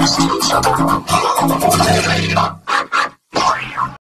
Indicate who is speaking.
Speaker 1: よろしい。